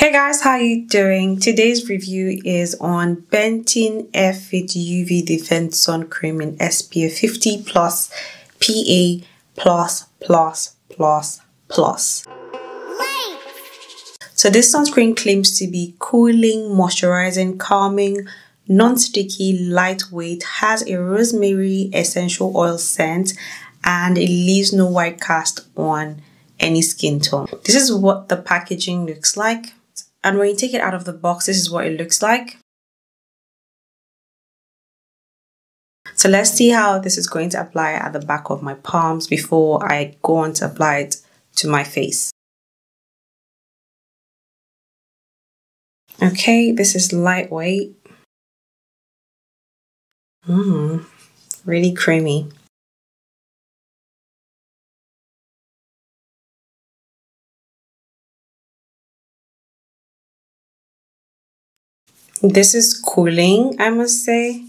Hey guys, how you doing? Today's review is on Benton Airfit UV Defense Sun Cream in SPF 50 plus PA plus plus plus plus. So this sunscreen claims to be cooling, moisturizing, calming, non-sticky, lightweight, has a rosemary essential oil scent, and it leaves no white cast on any skin tone. This is what the packaging looks like. And when you take it out of the box, this is what it looks like. So let's see how this is going to apply at the back of my palms before I go on to apply it to my face. Okay, this is lightweight. Mmm, really creamy. This is cooling, I must say.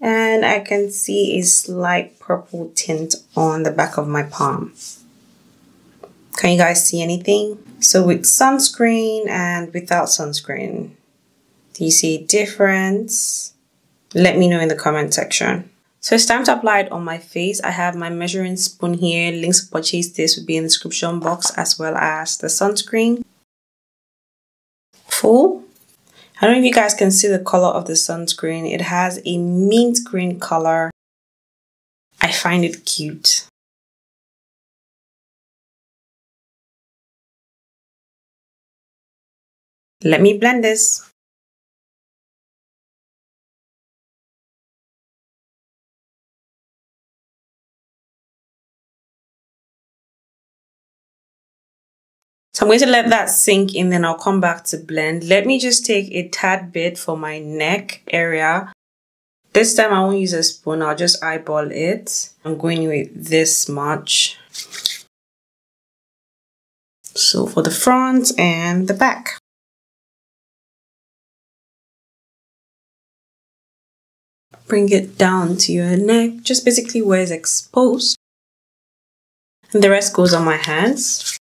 And I can see a slight purple tint on the back of my palm. Can you guys see anything? So with sunscreen and without sunscreen, do you see a difference? Let me know in the comment section. So it's time to apply it on my face. I have my measuring spoon here. Links to purchase this will be in the description box as well as the sunscreen. Full I don't know if you guys can see the color of the sunscreen. It has a mint green color. I find it cute. Let me blend this. So I'm going to let that sink in, then I'll come back to blend. Let me just take a tad bit for my neck area. This time I won't use a spoon, I'll just eyeball it. I'm going with this much. So for the front and the back. Bring it down to your neck, just basically where it's exposed. And the rest goes on my hands.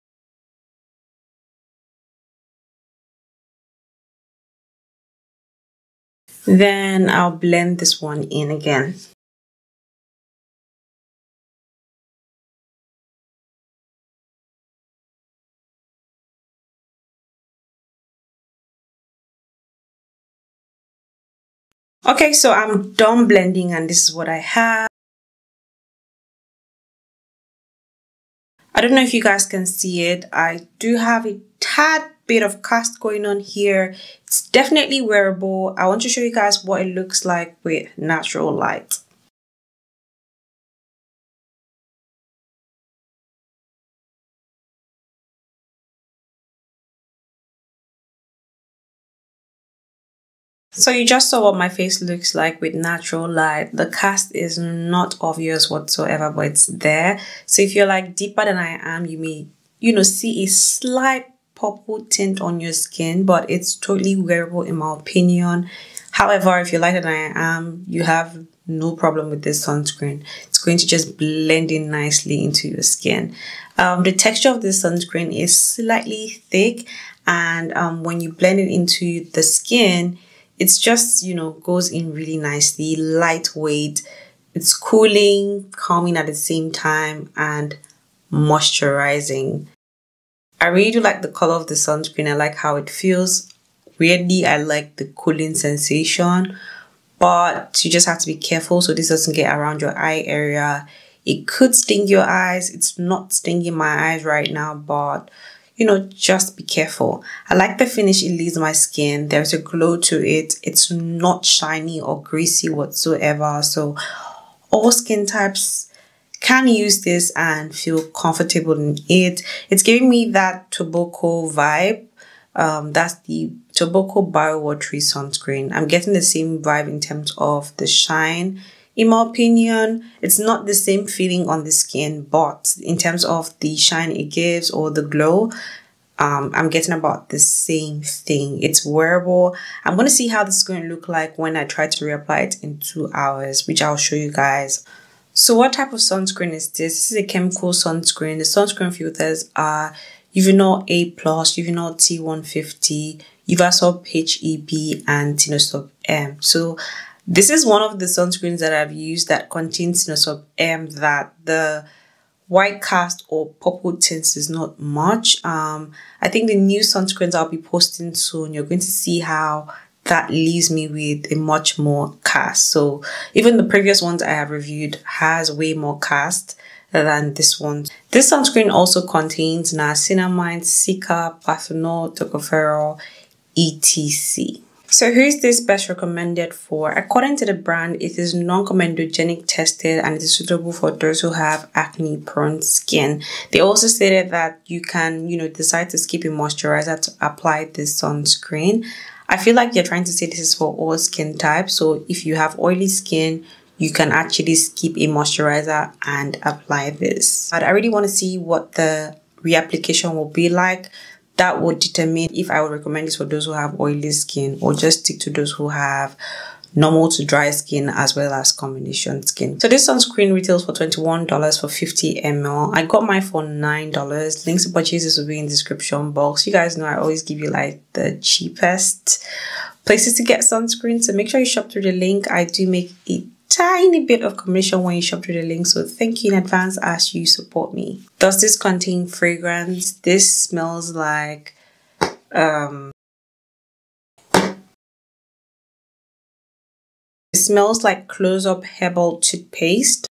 Then I'll blend this one in again. Okay, so I'm done blending and this is what I have. I don't know if you guys can see it. I do have a tad bit of cast going on here. It's definitely wearable. I want to show you guys what it looks like with natural light. So you just saw what my face looks like with natural light. The cast is not obvious whatsoever, but it's there. So if you're like deeper than I am, you may, you know, see a slight purple tint on your skin, but it's totally wearable in my opinion. However, if you're lighter than I am, you have no problem with this sunscreen. It's going to just blend in nicely into your skin. Um, the texture of this sunscreen is slightly thick and um, when you blend it into the skin, it's just, you know, goes in really nicely, lightweight. It's cooling, calming at the same time and moisturizing. I really do like the color of the sunscreen. I like how it feels. Weirdly, I like the cooling sensation, but you just have to be careful so this doesn't get around your eye area. It could sting your eyes. It's not stinging my eyes right now, but you know, just be careful. I like the finish it leaves my skin. There's a glow to it. It's not shiny or greasy whatsoever. So all skin types can use this and feel comfortable in it. It's giving me that Tocobo vibe. Um, that's the Tocobo Bio Watery Sunscreen. I'm getting the same vibe in terms of the shine. In my opinion, it's not the same feeling on the skin, but in terms of the shine it gives or the glow, um, I'm getting about the same thing. It's wearable. I'm going to see how this is going to look like when I try to reapply it in two hours, which I'll show you guys. So what type of sunscreen is this? This is a chemical sunscreen. The sunscreen filters are Uvinul A+, Uvinul T150, Uvasorb HEB, and Tinosorb M. So this is one of the sunscreens that I've used that contains Tinosorb M that the white cast or purple tints is not much. Um, I think the new sunscreens I'll be posting soon, you're going to see how that leaves me with a much more cast. So even the previous ones I have reviewed has way more cast than this one. This sunscreen also contains niacinamide, cica, panthenol, tocopherol, etc. So who's this best recommended for? According to the brand, it is non-comedogenic tested and it is suitable for those who have acne prone skin. They also stated that you can, you know, decide to skip a moisturizer to apply this sunscreen. I feel like you're trying to say this is for all skin types. So if you have oily skin, you can actually skip a moisturizer and apply this. But I really want to see what the reapplication will be like that would determine if I would recommend this for those who have oily skin or just stick to those who have normal to dry skin as well as combination skin. So this sunscreen retails for $21 for 50 ml. I got mine for $9. Links to purchases will be in the description box. You guys know I always give you like the cheapest places to get sunscreen. So make sure you shop through the link. I do make it tiny bit of commission when you shop through the link. So thank you in advance as you support me. Does this contain fragrance? This smells like um it smells like close up herbal toothpaste.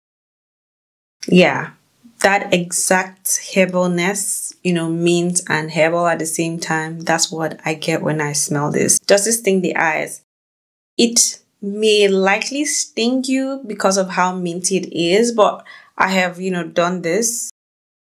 Yeah, that exact herbalness, you know, mint and herbal at the same time. That's what I get when I smell this. Does this sting the eyes? It may likely sting you because of how minty it is, but I have, you know, done this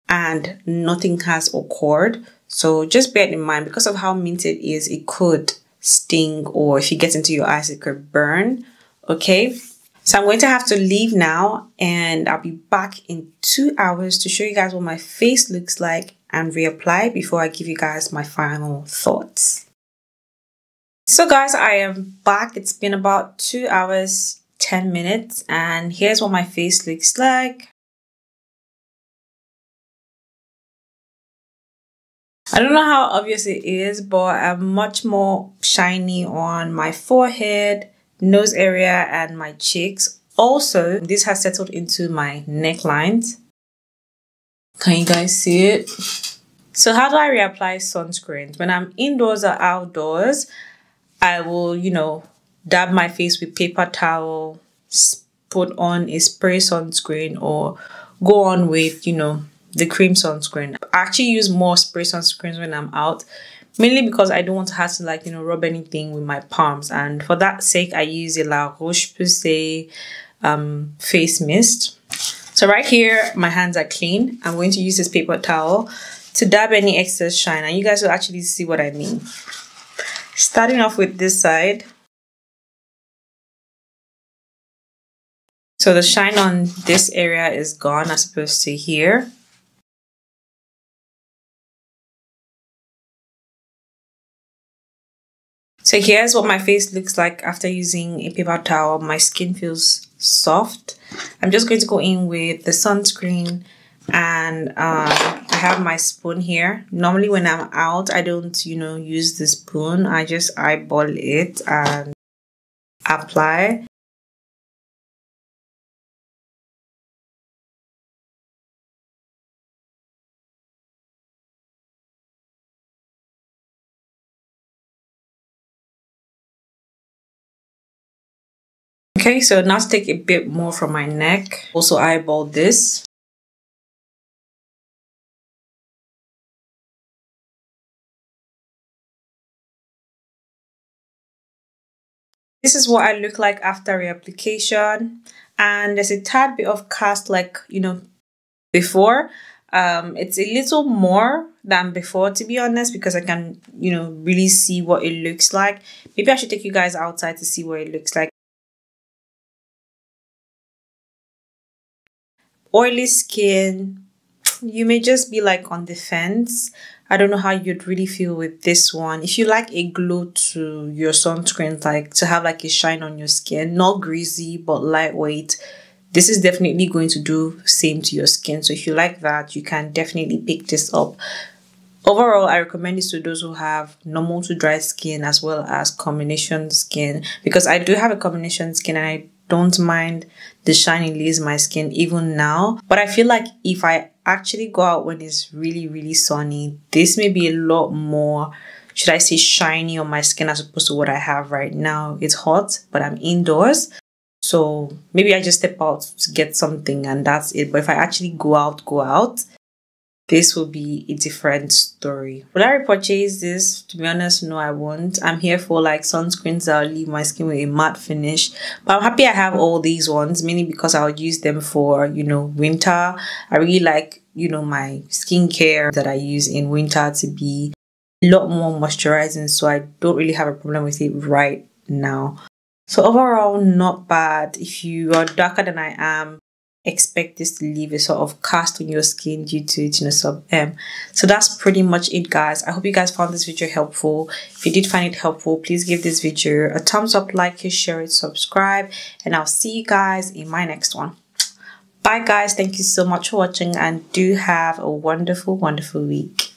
and nothing has occurred. So just bear in mind because of how minty it is, it could sting or if it gets into your eyes, it could burn. Okay. So I'm going to have to leave now and I'll be back in two hours to show you guys what my face looks like and reapply before I give you guys my final thoughts. So guys, I am back. It's been about two hours, 10 minutes, and here's what my face looks like. I don't know how obvious it is, but I'm much more shiny on my forehead, nose area, and my cheeks. Also, this has settled into my necklines. Can you guys see it? So how do I reapply sunscreens? When I'm indoors or outdoors, I will, you know, dab my face with paper towel, put on a spray sunscreen, or go on with, you know, the cream sunscreen. I actually use more spray sunscreens when I'm out, mainly because I don't want to have to like, you know, rub anything with my palms. And for that sake, I use a La Roche-Posay um, face mist. So right here, my hands are clean. I'm going to use this paper towel to dab any excess shine. And you guys will actually see what I mean. Starting off with this side. So the shine on this area is gone as opposed to here. So here's what my face looks like after using a paper towel. My skin feels soft. I'm just going to go in with the sunscreen and um, I have my spoon here. Normally when I'm out, I don't, you know, use the spoon. I just eyeball it and apply. Okay, so now to take a bit more from my neck. Also eyeball this. This is what I look like after reapplication. And there's a tad bit of cast like, you know, before. Um, it's a little more than before, to be honest, because I can, you know, really see what it looks like. Maybe I should take you guys outside to see what it looks like. Oily skin, you may just be like on the fence. I don't know how you'd really feel with this one. If you like a glow to your sunscreen, like to have like a shine on your skin, not greasy but lightweight, this is definitely going to do same to your skin. So if you like that, you can definitely pick this up. Overall, I recommend this to those who have normal to dry skin as well as combination skin because I do have a combination skin and I don't mind the shiny leaves my skin even now. But I feel like if I actually go out when it's really, really sunny, this may be a lot more, should I say, shiny on my skin as opposed to what I have right now. It's hot, but I'm indoors. So maybe I just step out to get something and that's it. But if I actually go out, go out, this will be a different story. Will I repurchase this? To be honest, no, I won't. I'm here for like sunscreens that'll leave my skin with a matte finish. But I'm happy I have all these ones, mainly because I'll use them for, you know, winter. I really like, you know, my skincare that I use in winter to be a lot more moisturizing. So I don't really have a problem with it right now. So overall, not bad. If you are darker than I am, expect this to leave a sort of cast on your skin due to it, you know, sub M. So that's pretty much it, guys. I hope you guys found this video helpful. If you did find it helpful, please give this video a thumbs up, like it, share it, subscribe, and I'll see you guys in my next one. Bye, guys. Thank you so much for watching, and do have a wonderful, wonderful week.